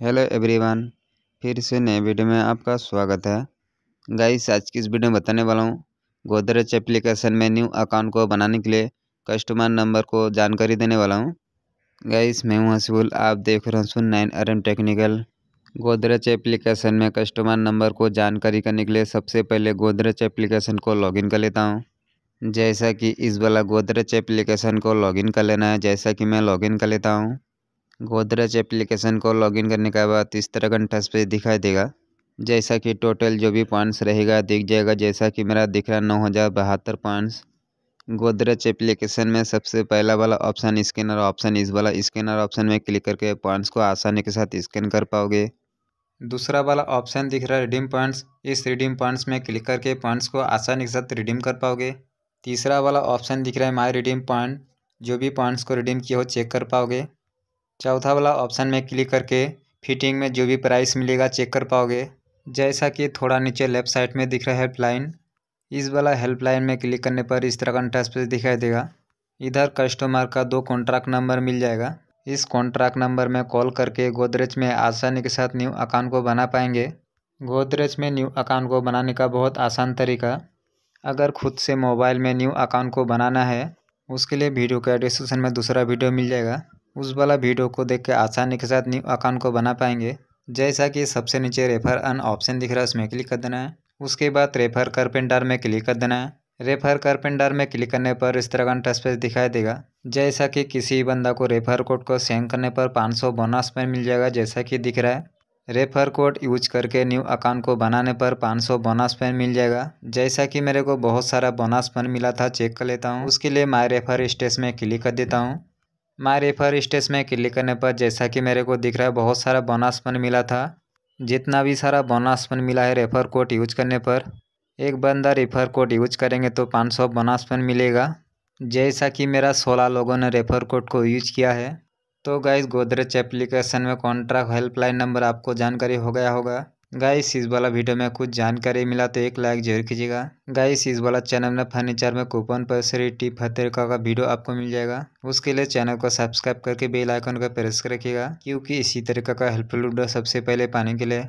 Hello everyone, फिर से नए वीडियो में आपका स्वागत है। गाइस, आज की इस वीडियो में बताने वाला हूँ, गोदरेज एप्लीकेशन में न्यू अकाउंट को बनाने के लिए कस्टमर नंबर को जानकारी देने वाला हूँ। गाइस, मैं हूँ हसीबुल, आप देख रहे हैं सुन nine R M technical. Godrej application में कस्टमर नंबर को जानकारी करने के लिए सबसे पहले गोदरेज एप्लीकेशन को लॉगिन कर लेता हूँ। जैसा कि इस वाला गोदरेज एप्लीकेशन को लॉगिन कर लेना है, जैसा कि मैं लॉगिन कर लेता हूँ। गोदरेज एप्लीकेशन को लॉगिन करने के बाद इस तरह का इंटरफेस दिखाई देगा। जैसा कि टोटल जो भी पॉइंट्स रहेगा, दिख जाएगा। जैसा कि मेरा दिख रहा नौ हज़ार बहत्तर पॉइंट्स। गोदरेज एप्लीकेशन में सबसे पहला वाला ऑप्शन स्कैनर, ऑप्शन इस वाला स्कैनर ऑप्शन में क्लिक करके पॉइंट्स को आसानी के साथ स्कैन कर पाओगे। दूसरा वाला ऑप्शन दिख रहा है रिडीम पॉइंट्स। इस रिडीम पॉइंट्स में क्लिक करके पॉइंट्स को आसानी के साथ रिडीम कर पाओगे। तीसरा वाला ऑप्शन दिख रहा है माई रिडीम पॉइंट। जो भी पॉइंट्स को रिडीम किया हो चेक कर पाओगे। चौथा वाला ऑप्शन में क्लिक करके फिटिंग में जो भी प्राइस मिलेगा चेक कर पाओगे। जैसा कि थोड़ा नीचे लेफ़्ट साइड में दिख रहा है हेल्पलाइन। इस वाला हेल्पलाइन में क्लिक करने पर इस तरह का इंटरफेस दिखाई देगा। इधर कस्टमर का दो कॉन्ट्रैक्ट नंबर मिल जाएगा। इस कॉन्ट्रैक्ट नंबर में कॉल करके गोदरेज में आसानी के साथ न्यू अकाउंट को बना पाएँगे। गोदरेज में न्यू अकाउंट को बनाने का बहुत आसान तरीका। अगर खुद से मोबाइल में न्यू अकाउंट को बनाना है, उसके लिए वीडियो के डिस्क्रिप्शन में दूसरा वीडियो मिल जाएगा। उस वाला वीडियो को देख के आसानी के साथ न्यू अकाउंट को बना पाएँगे। जैसा कि सबसे नीचे रेफर अन ऑप्शन दिख रहा है, उसमें क्लिक कर देना है। उसके बाद रेफर करपेंडर में क्लिक कर देना है। रेफर करपेंडर में क्लिक करने पर इस तरह का इंटरफेस दिखाई देगा। जैसा कि किसी बंदा को रेफर कोड को सेंड करने पर 500 बोनस में मिल जाएगा, जैसा कि दिख रहा है। रेफर कोड यूज़ करके न्यू अकाउंट को बनाने पर 500 बोनस पेन मिल जाएगा। जैसा कि मेरे को बहुत सारा बोनस पेन मिला था चेक कर लेता हूँ। उसके लिए माई रेफर स्टेस में क्लिक कर देता हूँ। माई रेफर स्टेस में क्लिक करने पर जैसा कि मेरे को दिख रहा है, बहुत सारा बोनस मिला था। जितना भी सारा बोनस मिला है रेफर कोड यूज़ करने पर, एक बंदा रेफर कोड यूज़ करेंगे तो 500 बोनस फन मिलेगा। जैसा कि मेरा 16 लोगों ने रेफर कोड को यूज़ किया है। तो गाइस गोदरेज एप्लीकेशन में कॉन्ट्रैक्ट हेल्पलाइन नंबर आपको जानकारी हो गया होगा। गाइस, इस वाला वीडियो में कुछ जानकारी मिला तो एक लाइक ज़रूर कीजिएगा। गाइस, इस वाला चैनल में फर्नीचर में कूपन पर श्री टिप हर तरीका का वीडियो आपको मिल जाएगा। उसके लिए चैनल को सब्सक्राइब करके बेल आइकन का प्रेस रखिएगा, क्योंकि इसी तरीका का हेल्पफुल वीडियो सबसे पहले पाने के लिए।